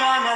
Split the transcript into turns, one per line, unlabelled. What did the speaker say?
on